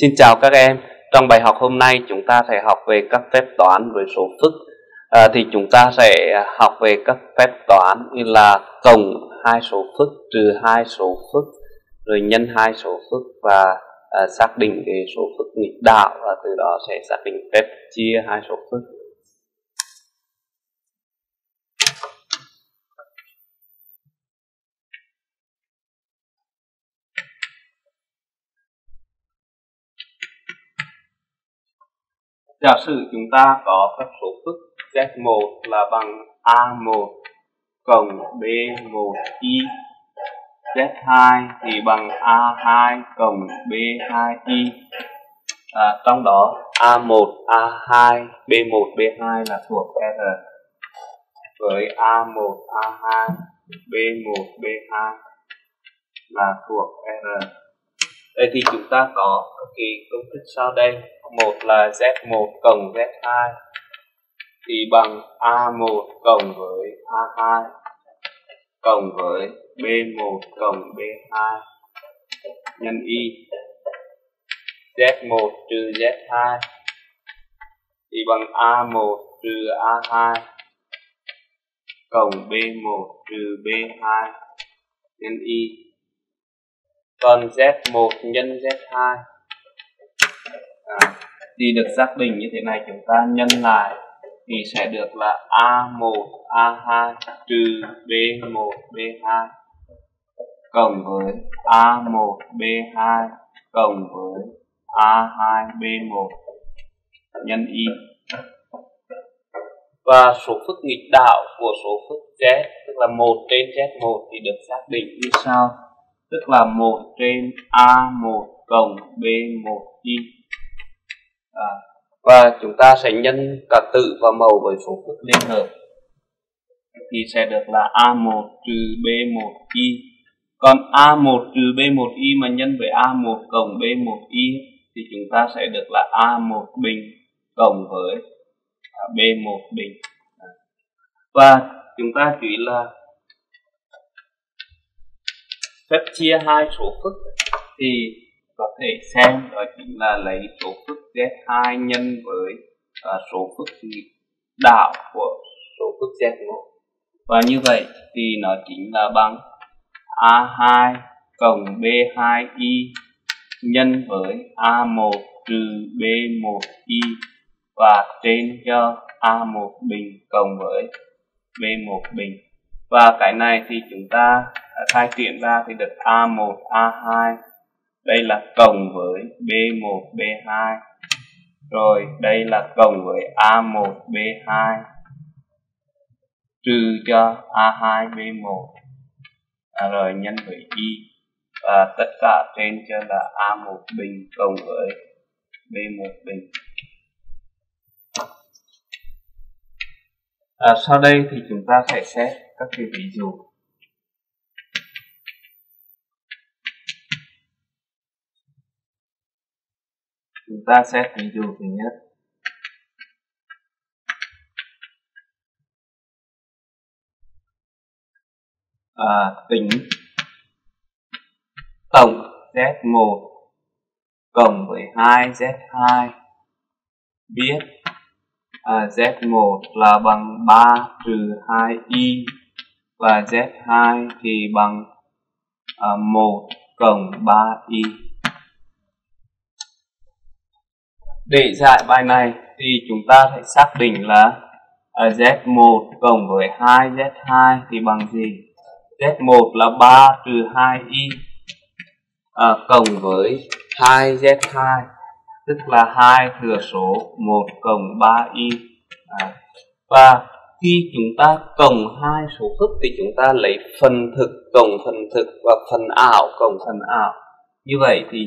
Xin chào các em. Trong bài học hôm nay chúng ta sẽ học về các phép toán với số phức. À, thì chúng ta sẽ học về các phép toán như là cộng hai số phức, trừ hai số phức, rồi nhân hai số phức và à, xác định cái số phức nghịch đạo và từ đó sẽ xác định phép chia hai số phức. Giả sử chúng ta có các số phức Z1 là bằng A1 cộng B1Y Z2 thì bằng A2 cộng B2Y à, trong đó A1, A2, B1, B2 là thuộc R. Với A1, A2, B1, B2 là thuộc R đây thì chúng ta có cái công thức sau đây một là z1 cộng z2 thì bằng a1 cộng với a2 cộng với b1 cộng b2 nhân y. Z1 trừ z2 thì bằng a1 trừ a2 cộng b1 trừ b2 nhân y còn Z1 nhân Z2 à, thì được xác định như thế này chúng ta nhân lại thì sẽ được là A1 A2 trừ B1 B2 cộng với A1 B2 cộng với A2 B1 nhân Y. Và số phức nghịch đạo của số phức Z tức là 1 trên Z1 thì được xác định như sau tức là 1 trên A1 cộng B1Y à, và chúng ta sẽ nhân cả tự và màu với số phức liên hợp. Thì sẽ được là A1 trừ B1Y còn A1 trừ B1Y mà nhân với A1 cộng B1Y thì chúng ta sẽ được là A1 bình cộng với B1 bình. Và chúng ta chỉ là phép chia hai số phức thì có thể xem đó chính là lấy số phức z2 nhân với uh, số phức đạo của số phức z1 và như vậy thì nó chính là bằng a2 cộng b2y nhân với a1 trừ b1y và trên cho a1 bình cộng với b1 bình. Và cái này thì chúng ta khai triển ra thì được A1, A2 đây là cộng với B1, B2 rồi đây là cộng với A1, B2 trừ cho A2, B1 à, rồi nhân với Y. Và tất cả trên cho là A1 bình cộng với B1 bình. À, sau đây thì chúng ta sẽ xét các cái ví dụ. Chúng ta xét ví dụ thứ nhất. À, tính. Tổng Z1 cộng với 2 Z2 biết. À, Z1 là bằng 3 trừ 2Y và Z2 thì bằng à, 1 cộng 3Y. Để giải bài này thì chúng ta phải xác định là à, Z1 cộng với 2Z2 thì bằng gì? Z1 là 3 trừ 2Y à, cộng với 2Z2 tức là 2 thừa số 1 cộng 3Y à, và khi chúng ta cộng hai số thức thì chúng ta lấy phần thực cộng phần thực và phần ảo cộng phần ảo. Như vậy thì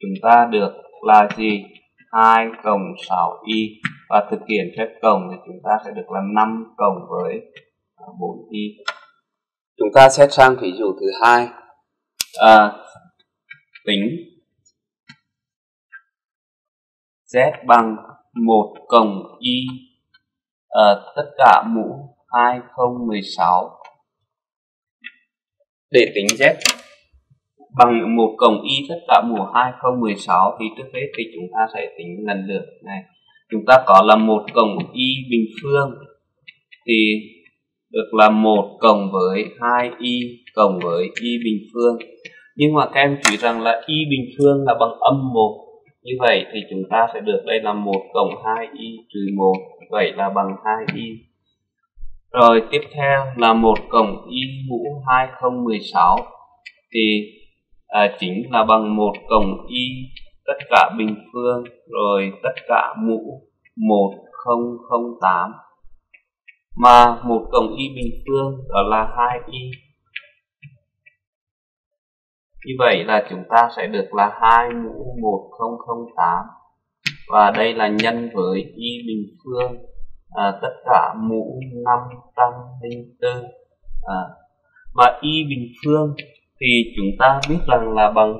chúng ta được là gì? 2 cộng 6y và thực hiện phép cộng thì chúng ta sẽ được là 5 cộng với 4y chúng ta xét sang ví dụ thứ hai. À, tính z bằng 1 cộng y uh, tất cả mũ 2016 để tính z bằng một cộng y tất cả mũ 2016 thì trước hết thì chúng ta sẽ tính lần lượt này. Chúng ta có là một cộng y bình phương thì được là một cộng với 2 y cộng với y bình phương. Nhưng mà các em chỉ rằng là y bình phương là bằng âm 1 như vậy thì chúng ta sẽ được đây là 1 cộng 2 y trừ 1 vậy là bằng 2 y. Rồi tiếp theo là một cộng y mũ 2016 thì à, chính là bằng một cộng y tất cả bình phương rồi tất cả mũ 1008 mà một cộng y bình phương đó là 2 y. Như vậy là chúng ta sẽ được là 2 mũ 1008 và đây là nhân với y bình phương à, tất cả mũ 504 à, mà y bình phương thì chúng ta biết rằng là bằng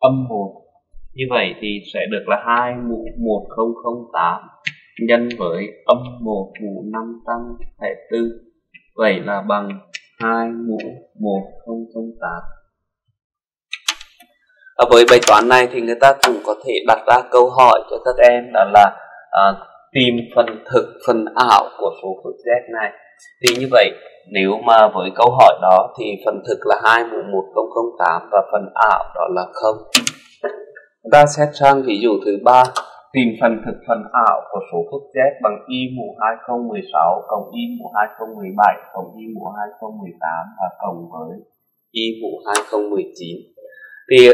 âm 1 như vậy thì sẽ được là 2 mũ 1008 nhân với âm 1 mũ 504 vậy là bằng 2 mũ 1008 à, với bài toán này thì người ta cũng có thể đặt ra câu hỏi cho các em đó là à, tìm phần thực phần ảo của số phức z này. Thì như vậy nếu mà với câu hỏi đó thì phần thực là 2 mũ 1008 và phần ảo đó là 0 ta xét sang ví dụ thứ ba tìm phần thực phần ảo của số phức z bằng y mũ 2016 cộng y mũ 2017 cộng y mũ 2018 và cộng với y mũ 2019 thì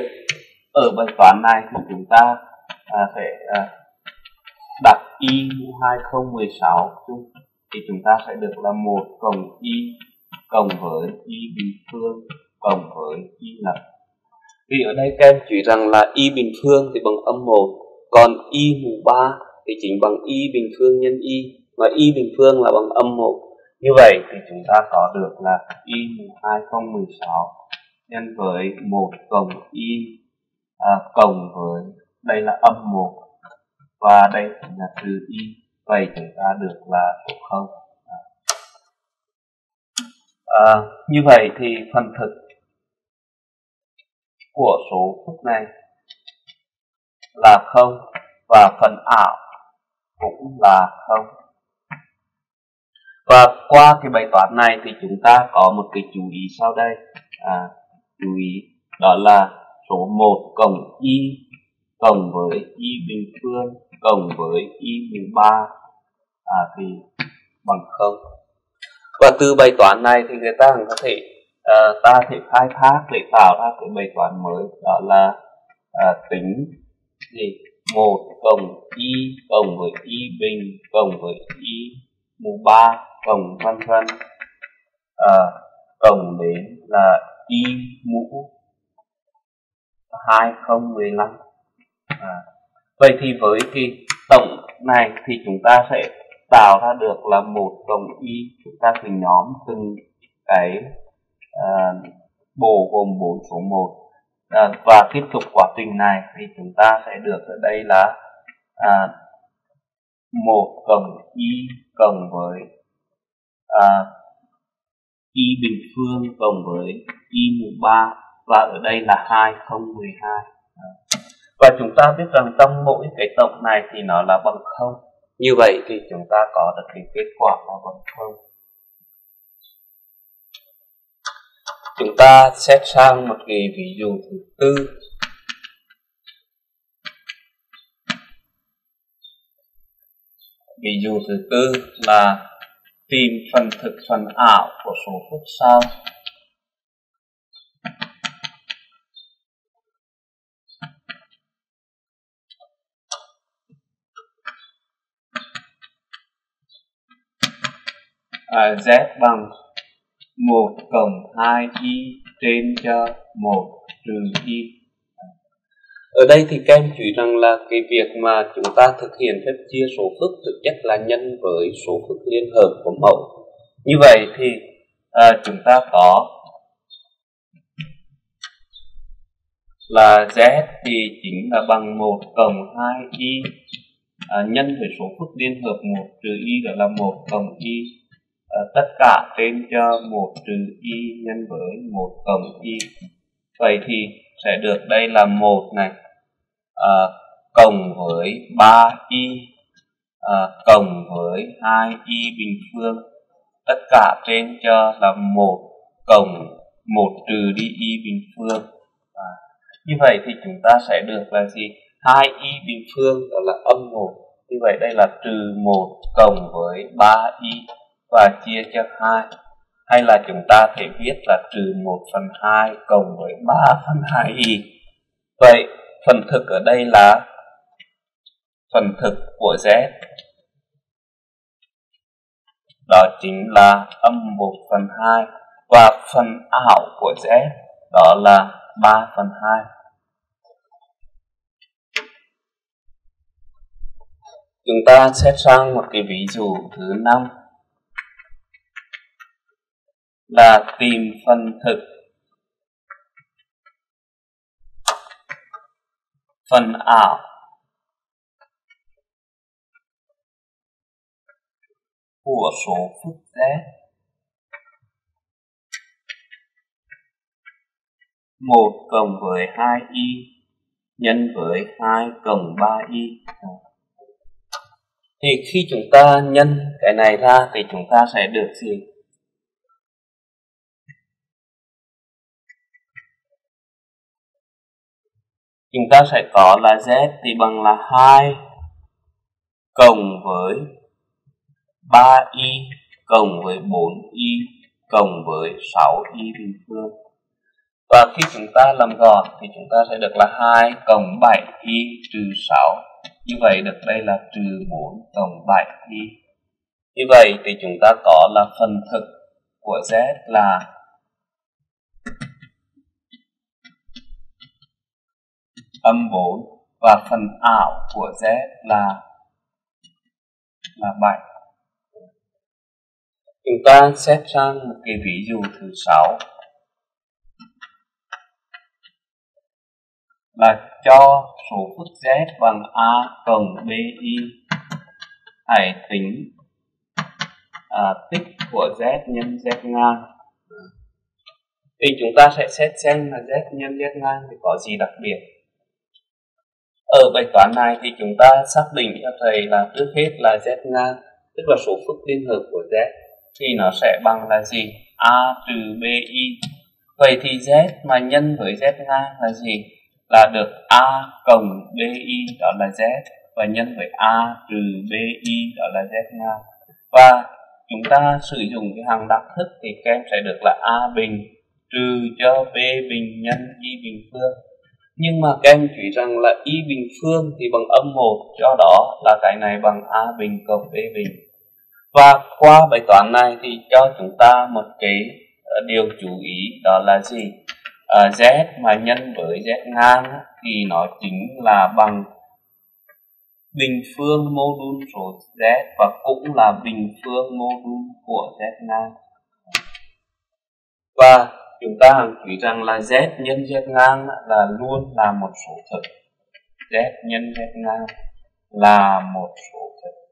ở bài toán này thì chúng ta à, sẽ à, đặt y mũ 2016 chung thì chúng ta sẽ được là một cộng y cộng với y bình phương cộng với y lập vì ở đây các em chú ý rằng là y bình phương thì bằng âm 1 còn y mũ 3 thì chính bằng y bình phương nhân y và y bình phương là bằng âm 1 như vậy thì chúng ta có được là y mũ 2016 nhân với một cộng y à, cộng với đây là âm 1 và đây là trừ y vậy chúng ta được là số không. À. à, như vậy thì phần thực của số phức này là không và phần ảo cũng là không. Và qua cái bài toán này thì chúng ta có một cái chú ý sau đây. À, chú ý đó là số 1 cộng y cộng với y bình phương cộng với y mũ 3 à, thì bằng không và từ bài toán này thì người ta có thể uh, ta thể khai thác để tạo ra cái bài toán mới đó là uh, tính gì một cộng y cộng với y bình cộng với y mũ 3 cộng vân vân à, cộng đến là y mũ hai không mười lăm. À vậy thì với cái tổng này thì chúng ta sẽ tạo ra được là một tổng y chúng ta từng nhóm từng cái uh, bộ gồm bốn số 1 à, ờ, và tiếp tục quá trình này thì chúng ta sẽ được ở đây là à, một cộng y cộng với à, y bình phương cộng với y mũ 3 và ở đây là 2012 hai và chúng ta biết rằng trong mỗi cái tổng này thì nó là bằng không. Như vậy thì chúng ta có được cái kết quả là bằng không. Chúng ta xét sang một cái ví dụ thứ tư. Ví dụ thứ tư là tìm phần thực phần ảo của số phức sau. À, z bằng 1 cộng 2 y trên cho 1 trừ y ở đây thì các em chú ý rằng là cái việc mà chúng ta thực hiện phép chia số phức thực chất là nhân với số phức liên hợp của mẫu. Như vậy thì à, chúng ta có là z thì chính là bằng 1 cộng 2 y à, nhân với số phức liên hợp 1 trừ y đó là 1 cộng y Ờ, tất cả trên cho một trừ y nhân với một cộng y. Vậy thì sẽ được đây là một này. À, cộng với 3y à, ờ, cộng với 2y bình phương. Tất cả trên cho là một cộng một trừ đi y bình phương. À, như vậy thì chúng ta sẽ được là gì? 2y bình phương đó là âm 1 như vậy đây là trừ 1 cộng với 3y và chia cho 2 hay là chúng ta thể viết là trừ 1 phần 2 cộng với 3 phần 2y vậy, phần thực ở đây là phần thực của z. Đó chính là âm 1 phần 2 và phần ảo của z. Đó là 3 phần 2 chúng ta xét sang một cái ví dụ thứ 5 là tìm phần thực. Phần ảo. Của số phức z một cộng với hai y nhân với hai cộng ba y. Thì khi chúng ta nhân cái này ra thì chúng ta sẽ được gì? Chúng ta sẽ có là z thì bằng là 2 cộng với 3y cộng với 4y cộng với 6y bình phương. Và khi chúng ta làm gọn thì chúng ta sẽ được là 2 cộng 7y trừ 6. Như vậy được đây là trừ 4 cộng 7y. Như vậy thì chúng ta có là phần thực của z là âm 4 và phần ảo của z là là 7. Chúng ta xét sang một cái ví dụ thứ sáu. Là cho số phức z bằng a cộng bi hãy tính à, tích của z nhân z ngang. Thì chúng ta sẽ xét xem là z nhân z ngang thì có gì đặc biệt ở bài toán này thì chúng ta xác định cho thầy là trước hết là z ngang, tức là số phức liên hợp của z. Thì nó sẽ bằng là gì? A trừ bi vậy thì z mà nhân với z ngang là gì? Là được a cộng bi đó là z, và nhân với a trừ bi đó là z ngang. Và chúng ta sử dụng cái hàng đặc thức thì các em sẽ được là a bình, trừ cho b bình nhân y bình phương nhưng mà các em chú ý rằng là y bình phương thì bằng âm 1 do đó là cái này bằng a bình cộng b bình. Và qua bài toán này thì cho chúng ta một cái ờ, điều chú ý đó là gì? À, z mà nhân với z ngang thì nó chính là bằng bình phương mô đun số z và cũng là bình phương mô đun của z ngang. Và chúng ta hẳn rằng là z nhân z ngang là luôn là một số thực z nhân z ngang là một số thực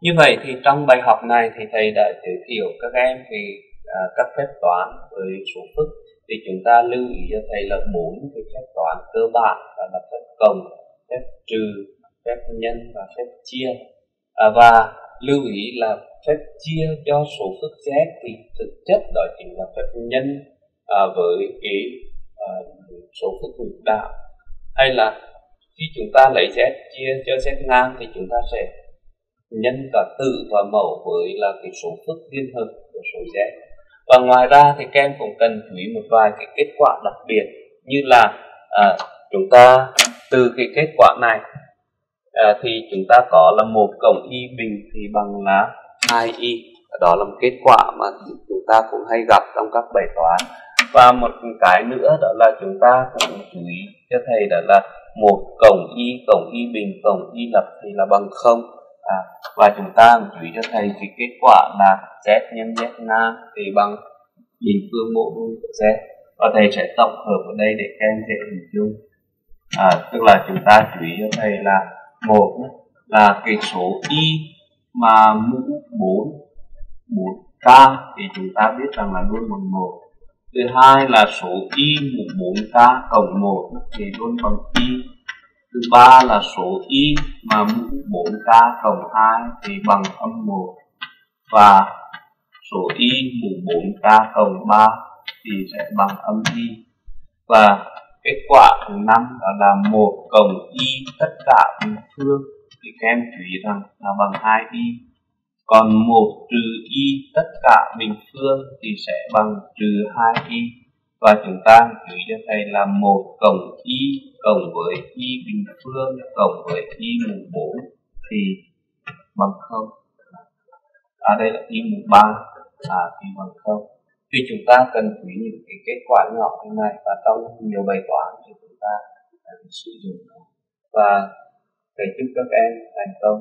như vậy thì trong bài học này thì thầy đã giới thiệu các em về à, các phép toán với số phức. Thì chúng ta lưu ý cho thầy là bốn cái phép toán cơ bản đó là phép cộng phép trừ phép nhân và phép chia à, và lưu ý là phép chia cho số phức z thì thực chất đó chính là phép nhân à, với cái à, số phức lục đạo. Hay là khi chúng ta lấy z chia cho z ngang thì chúng ta sẽ nhân cả tử và mẫu với là cái số phức liên hợp của số z và ngoài ra thì các em cũng cần chú ý một vài cái kết quả đặc biệt như là à, chúng ta từ cái kết quả này à, thì chúng ta có là một cộng y bình thì bằng là 2 y. Đó là một kết quả mà chúng ta cũng hay gặp trong các bài toán. Và một cái nữa đó là chúng ta cũng chú ý cho thầy đó là một cộng y cộng y bình cộng y lập thì là bằng không. À, và chúng ta chú ý cho thầy thì kết quả là z nhân z nam thì bằng bình phương mẫu đuôi của z. Và thầy sẽ tổng hợp ở đây để các em dễ hình dung. À, tức là chúng ta chú ý cho thầy là một là cái số y mà mũ 4 4k thì chúng ta biết rằng là luôn bằng 1 thứ hai là số y mũ 4k cộng 1 thì luôn bằng y. Thứ ba là số y mà mũ 4k cộng 2 thì bằng âm 1 và số y mũ 4k cộng 3 thì sẽ bằng âm y. Và kết quả thứ năm đó là một cộng y tất cả bình phương. Thì các em chú ý rằng là bằng 2 y. Còn một trừ y tất cả bình phương thì sẽ bằng trừ 2 y. Và chúng ta chú ý cho thầy là một cộng y cộng với y bình phương cộng với y mũ 4 thì bằng không. Ở à đây là y mũ 3 à thì bằng không thì chúng ta cần quý những cái kết quả nhỏ như này và trong nhiều bài toán thì chúng ta sử dụng nó. Và để chúc các em thành công